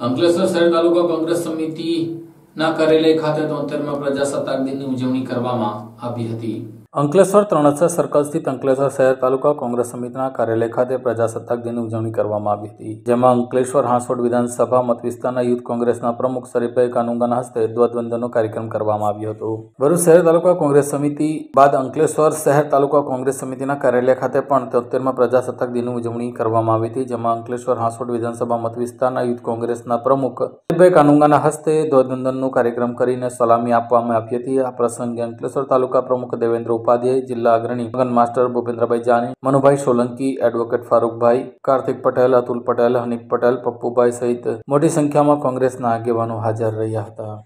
અંકલેશ્વર શહેર તાલુકા કોંગ્રેસ સમિતિના કાર્યાલય ખાતે તોતેરમાં પ્રજાસત્તાક દિનની ઉજવણી કરવામાં આવી હતી. અંકલેશ્વર ત્રણસર સર્કલ સ્થિત અંકલેશ્વર શહેર તાલુકા કોંગ્રેસ સમિતિના કાર્યાલય ખાતે પ્રજાસત્તાક દિનની ઉજવણી કરવામાં આવી હતી, જેમાં અંકલેશ્વર હાંસોડ વિધાનસભા મતવિસ્તારના યુથ કોંગ્રેસના પ્રમુખ શરીફભાઈ કાનુંગાના હસ્તે ધ્વજવંદનનો કાર્યક્રમ કરવામાં આવ્યો હતો. ભરૂચ શહેર તાલુકા કોંગ્રેસ સમિતિ બાદ અંકલેશ્વર શહેર તાલુકા કોંગ્રેસ સમિતિના કાર્યાલય ખાતે પણ તોતેરમાં પ્રજાસત્તાક દિનની ઉજવણી કરવામાં આવી હતી, જેમાં અંકલેશ્વર હાંસોડ વિધાનસભા મત વિસ્તારના યુથ કોંગ્રેસના પ્રમુખ શરીફભાઈ કાનુંગાના હસ્તે ધ્વજવંદનનો કાર્યક્રમ કરીને સલામી આપવામાં આવી હતી. આ પ્રસંગે અંકલેશ્વર તાલુકા પ્રમુખ દેવેન્દ્ર ઉપાધ્યાય, જિલ્લા અગ્રણી, મગન માસ્ટર, ભૂપેન્દ્રભાઈ જાની, મનુભાઈ સોલંકી, એડવોકેટ ફારૂકભાઈ, કાર્તિક પટેલ, અતુલ પટેલ, હનીફ પટેલ, પપ્પુભાઈ સહિત મોટી સંખ્યામાં કોંગ્રેસના આગેવાનો હાજર રહ્યા હતા.